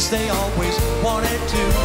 things they always wanted to.